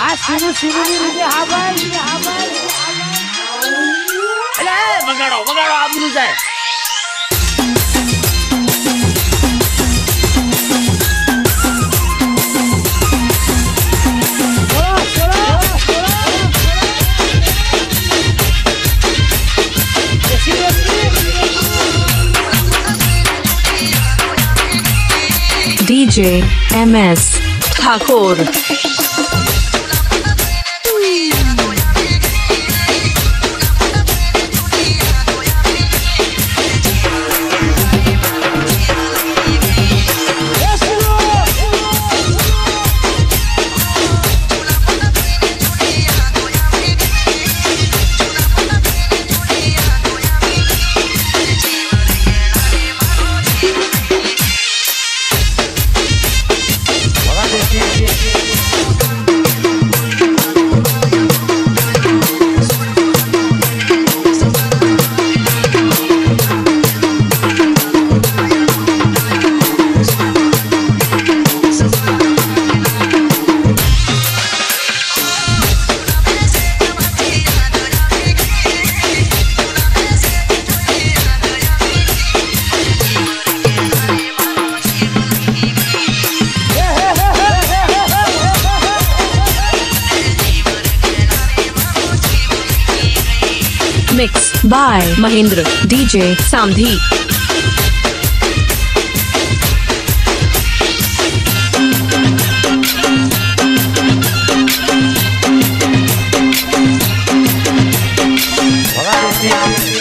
आ शिवू शिवू भी मुझे हावल अरे बगाड़ो बगाड़ो आप मुझे DJ MS Thakur By Mahindra DJ Samdhi Mix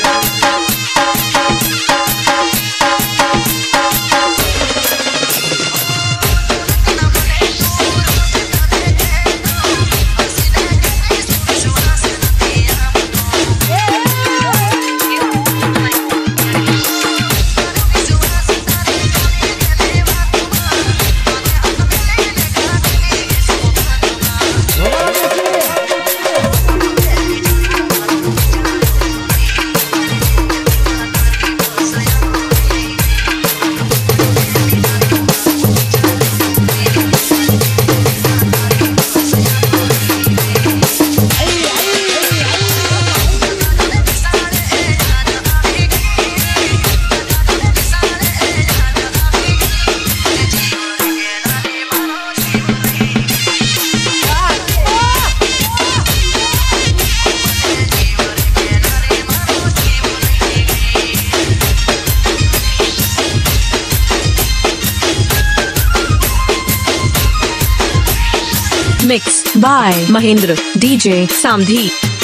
by Mahindra DJ Samdhi Mix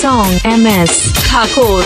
Song MS Thakur